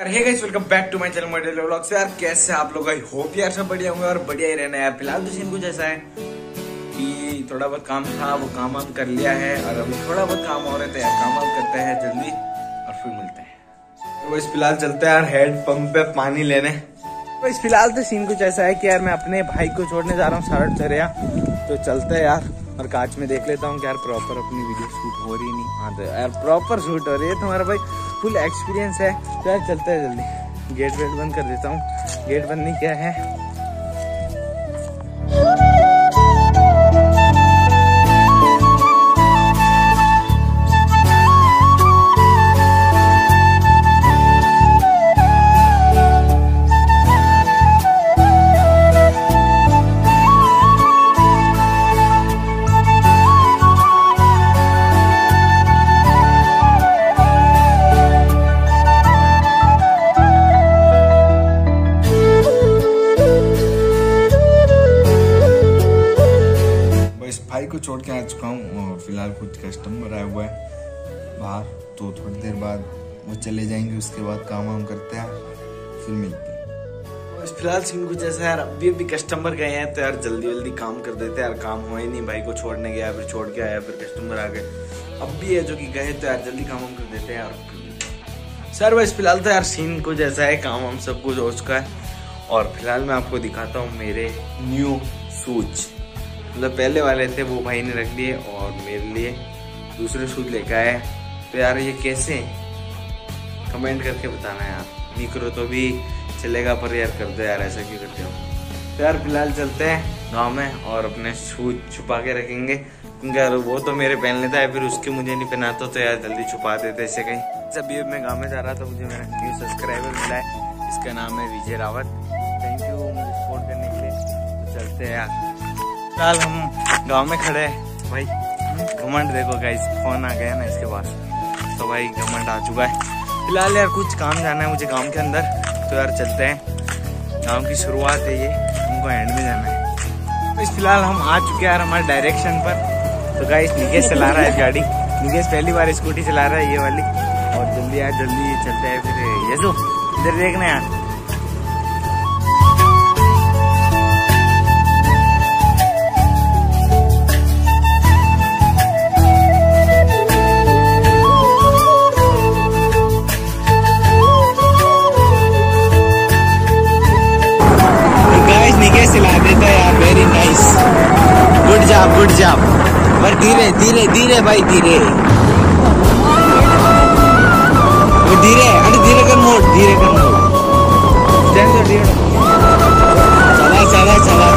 Welcome back to my channel model यार, कैसे आप लोग? आई होप यार सब बढ़िया होंगे और बढ़िया ही रहना है फ़िलहाल तो सीन कुछ ऐसा है कि थोड़ा बहुत काम था, वो काम हम कर लिया है और अभी थोड़ा बहुत काम हो रहे थे यार काम हम करते हैं जल्दी और फिर मिलते हैं। तो इस फ़िलहाल चलते हैं यार हेड पंप पे पानी लेने। तो इस फ़िलहाल तो सीन कुछ ऐसा है कि यार मैं अपने भाई को छोड़ने जा रहा हूँ सारठ चरिया तो चलते हैं यार। और कांच में देख लेता हूँ कि यार प्रॉपर अपनी वीडियो शूट हो रही नहीं। हाँ तो यार प्रॉपर शूट हो रही है, तुम्हारा भाई फुल एक्सपीरियंस है। तो यार चलता है जल्दी। गेट वेट बंद कर देता हूँ। गेट बंद नहीं क्या है। छोड़ के आ चुका हूँ और फ़िलहाल कुछ कस्टमर आया हुआ है बाहर तो थोड़ी देर बाद वो चले जाएँगे, उसके बाद काम वाम करते हैं, फिर मिलते हैं। फ़िलहाल सीन कुछ ऐसा यार, अभी अभी कस्टमर गए हैं तो यार जल्दी जल्दी काम कर देते हैं, यार काम हुआ ही नहीं, भाई को छोड़ने गया, फिर छोड़ के आया, फिर कस्टमर आ गए। अब भी है जो कि गए तो यार जल्दी काम वाम कर देते हैं यार। सर, बस फ़िलहाल तो यार सीन कुछ ऐसा है, काम हम सब कुछ हो चुका है। और फ़िलहाल मैं आपको दिखाता हूँ मेरे न्यू शूज़ मतलब पहले वाले थे, वो भाई ने रख लिए और मेरे लिए दूसरे शूज़ लेकर आए। तो यार ये कैसे? कमेंट करके बताना यार। नहीं करो तो भी चलेगा, पर यार कर दो यार, ऐसा क्यों करते हो? तो यार फ़िलहाल चलते हैं गाँव में और अपने शूज़ छुपा के रखेंगे। क्योंकि यार वो तो मेरे पहन लेता है, फिर उसके मुझे नहीं पहनाता तो यार जल्दी छुपा देते ऐसे कहीं। अभी मैं गाँव में जा रहा था, मुझे मेरा न्यू सब्सक्राइबर मिला है, इसका नाम है विजय रावत। थैंक यू मुझे सपोर्ट करने के लिए। तो चलते हैं यार। फ़िलहाल हम गाँव में खड़े हैं। भाई, घमंड देखो गाइस फ़ोन आ गया ना इसके पास। तो भाई, घमंड आ चुका है। फ़िलहाल यार, कुछ काम जाना है मुझे गाँव के अंदर। तो यार, चलते हैं। गाँव की शुरुआत है ये, हमको एंड में जाना है। तो इस फ़िलहाल हम आ चुके हैं यार हमारे डायरेक्शन पर। तो गाइस निकेश चला रहा है गाड़ी। निकेश पहली बार स्कूटी चला रहा है ये वाली। और जल्दी यार जल्दी चलते हैं फिर। ये जो, इधर देखना यार। धीरे धीरे धीरे भाई धीरे वो धीरे अरे धीरे कर मोड़ धीरे कर मोड़ स्टैंड तो धीरे चला चला चला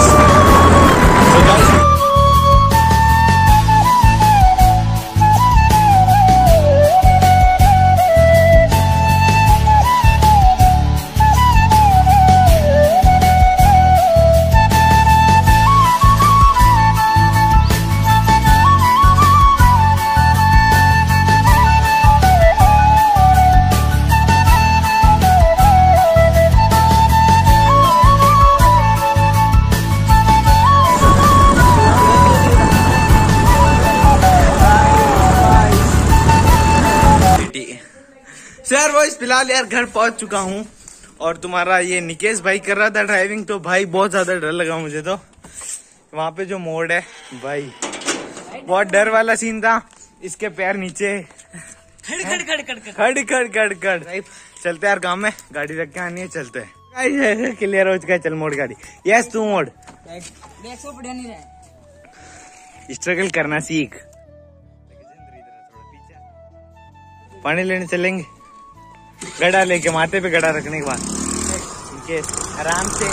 फ़िलहाल यार घर पहुँच चुका हूँ और तुम्हारा ये निकेश भाई कर रहा था ड्राइविंग तो भाई बहुत ज़्यादा डर लगा मुझे तो। वहाँ पे जो मोड़ है, भाई, बहुत डर वाला सीन था। इसके पैर नीचे। खड़ खड़ खड़ खड़ चलते यार गाँव में, गाड़ी रख के आनी है, चलते क्लियर हो चुका है, चल मोड़ गाड़ी। यस तू मोड़। स्ट्रगल करना सीख। पानी लेने चलेंगे। गड़ा लेके माथे पे गड़ा रखने के बाद। निकेश आराम से।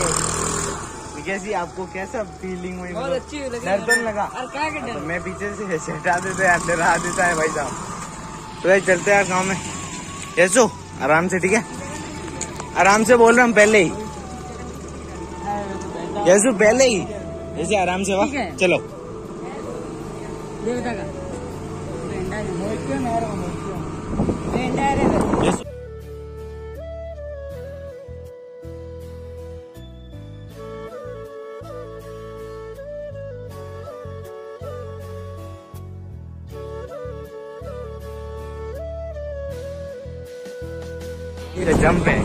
निकेश जी आपको कैसा फीलिंग हुई? बहुत? अच्छी डर तो लगा? और क्या के तो मैं पीछे से हटा देता है डरा देता है भाई साहब। तो भाई चलते हैं गाँव में। कैसो आराम से ठीक है? आराम से बोल रहा हूँ पहले ही। कैसो पहले ही। ऐसे आराम से वाह। चलो। देवता का। ये जंप है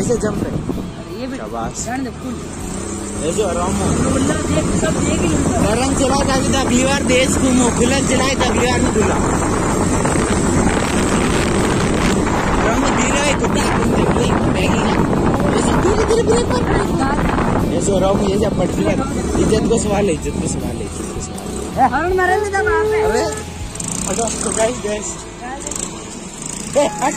ऐसे जंप है ये भी शाबाश। दे फुल। ऐसे आराम हो। बोला देख सब देख ही लूँगा गरम चलाए ताकि अगली बार देश घूमो। खुला चलाए तो अगली बार नहीं खुला गरम धीरे है कुत्ता कुत्ते ब्रेक बैगी ऐसे धीरे धीरे ब्रेक पर ऐसे आराम ये जब पटरी इज़्ज़त को सवाल है इज़्ज़त को सवाल है इज़्ज़त को सवाल है। हरण मारे ले जा वहाँ पे अरे हटो तो गाइस गाइस ए हट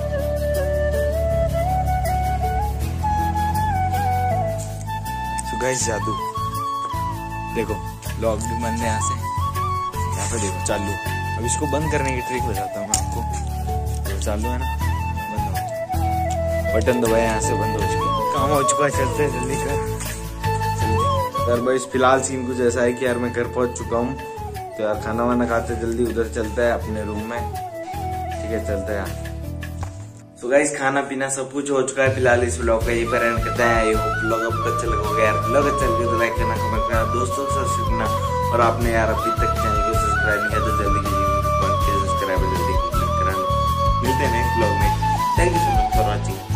So जादू। देखो लॉक भी बंद है यहाँ से। यहाँ पे देखो, चालू। अब इसको बंद करने की ट्रिक बताता हूँ मैं आपको। चालू है ना? बंद हो बटन दबाया, यहाँ से बंद हो चुका काम हो चुका है, चलते जल्दी कर। यार भाई फ़िलहाल सीन कुछ ऐसा है कि यार मैं घर पहुँच चुका हूँ। तो यार खाना वाना खाते जल्दी उधर चलता है अपने रूम में। ठीक है, चलता है। यार तो गाइस खाना पीना सब कुछ हो चुका है फ़िलहाल इस ब्लॉग का। ये पर एंड करते हैं। आई होप ब्लॉग आपको अच्छा लगा होगा यार ब्लॉग अच्छा लगे तो लाइक करना कमेंट करना। दोस्तों के साथ सीखना और आपने यार अभी तक चैनल को सब्सक्राइब नहीं किया तो जल्दी कीजिए सब्सक्राइब जल्दी क्लिक करा मिलते हैं नेक्स्ट ब्लॉग में। Thank you so much for watching